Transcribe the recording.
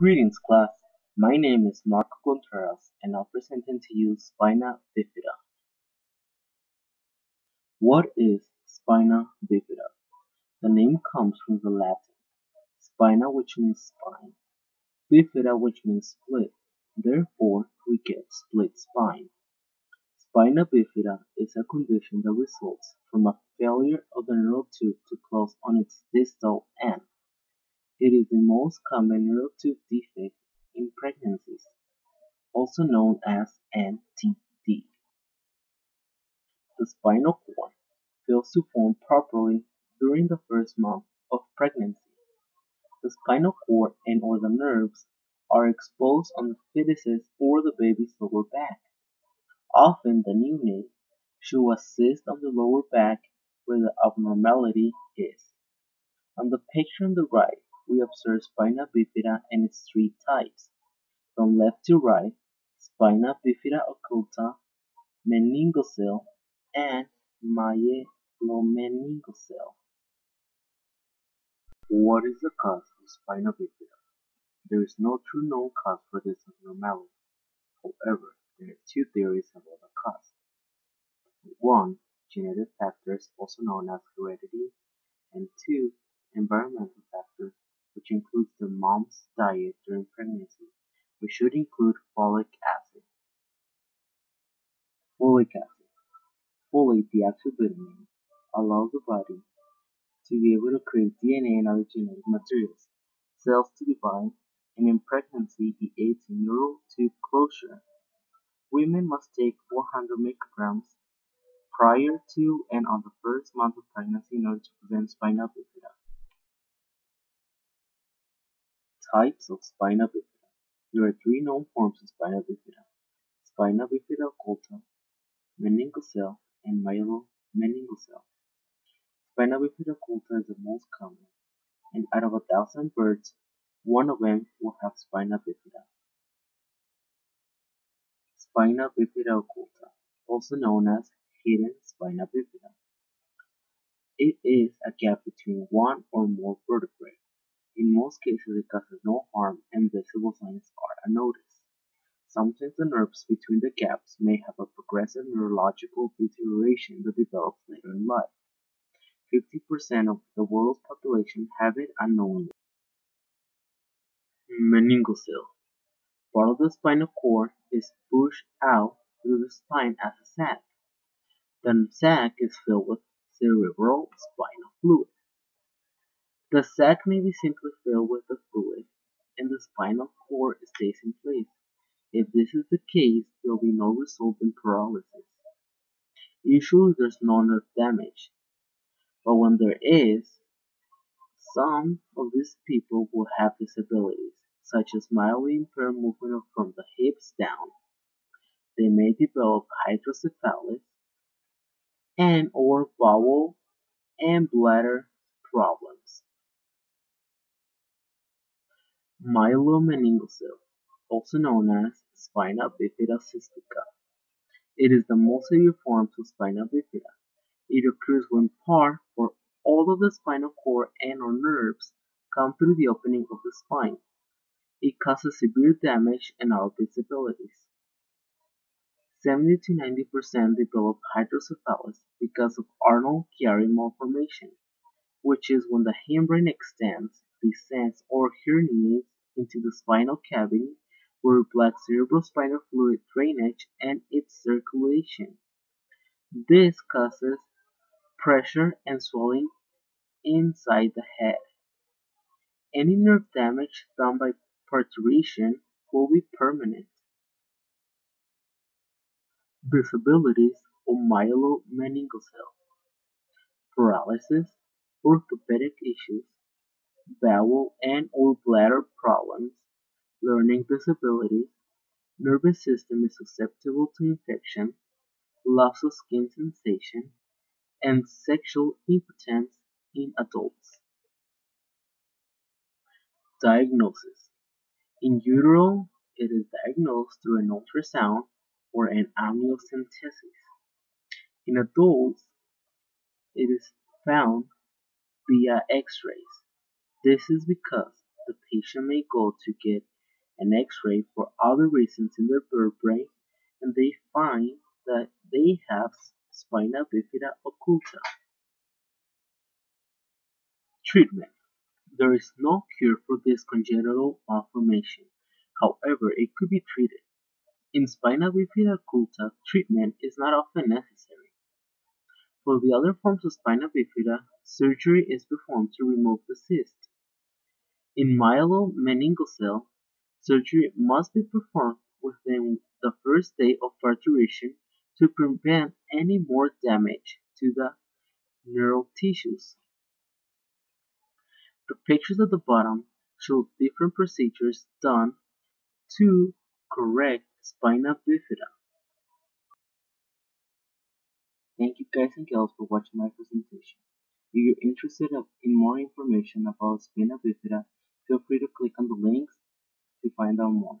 Greetings class, my name is Marco Contreras and I'll presenting to you Spina bifida. What is spina bifida? The name comes from the Latin spina which means spine, bifida which means split, therefore we get split spine. Spina bifida is a condition that results from a failure of the neural tube to close on its distal end. It is the most common neural tube defect in pregnancies, also known as NTD. The spinal cord fails to form properly during the first month of pregnancy. The spinal cord and or the nerves are exposed on the fetus's or the baby's lower back. Often the neonate should assist on the lower back where the abnormality is. On the picture on the right, we observe spina bifida and its three types. From left to right, spina bifida occulta, meningocele, and myelomeningocele. What is the cause of spina bifida? There is no true known cause for this abnormality. However, there are two theories about the cause. One, genetic factors also known as heredity, and two, environmental factors which includes the mom's diet during pregnancy, which should include folic acid. Folic acid. Folate, the actual vitamin, allows the body to be able to create DNA and other genetic materials, cells to divide, and in pregnancy it aids neural tube closure. Women must take 400 micrograms prior to and on the first month of pregnancy in order to prevent spina bifida. Types of spina bifida. There are three known forms of spina bifida: spina bifida occulta, meningocele, and myelomeningocele. Spina bifida occulta is the most common, and out of a thousand births, one of them will have spina bifida. Spina bifida occulta, also known as hidden spina bifida. It is a gap between one or more vertebrae. In most cases it causes no harm and visible signs are unnoticed. Sometimes the nerves between the gaps may have a progressive neurological deterioration that develops later in life. 50% of the world's population have it unknowingly. Meningocele. Part of the spinal cord is pushed out through the spine as a sac. The sac is filled with cerebral spinal fluid. The sac may be simply filled with the fluid, and the spinal cord stays in place. If this is the case, there will be no resultant paralysis. Usually there's no nerve damage, but when there is, some of these people will have disabilities, such as mildly impaired movement from the hips down. They may develop hydrocephalus and or bowel and bladder problems. Myelomeningocele, also known as spina bifida cystica. It is the most severe form of spina bifida. It occurs when part or all of the spinal cord and or nerves come through the opening of the spine. It causes severe damage and all disabilities. 70 to 90% develop hydrocephalus because of Arnold-Chiari malformation, which is when the hindbrain extends, descends, or herniates into the spinal cavity where blocks cerebrospinal fluid drainage and its circulation. This causes pressure and swelling inside the head. Any nerve damage done by parturition will be permanent. Disabilities of myelomeningocele paralysis, orthopedic issues, bowel and or bladder problems, learning disabilities, nervous system is susceptible to infection, loss of skin sensation, and sexual impotence in adults. Diagnosis In utero, it is diagnosed through an ultrasound or an amniocentesis. In adults, it is found via x-rays. This is because the patient may go to get an X-ray for other reasons in their vertebrae and they find that they have spina bifida occulta. Treatment There is no cure for this congenital malformation, however it could be treated. In spina bifida occulta, treatment is not often necessary. For the other forms of spina bifida, surgery is performed to remove the cyst. In myelomeningocele, surgery must be performed within the first day of parturition to prevent any more damage to the neural tissues. The pictures at the bottom show different procedures done to correct spina bifida. Thank you guys and girls for watching my presentation. If you're interested in more information about spina bifida, feel free to click on the links to find out more.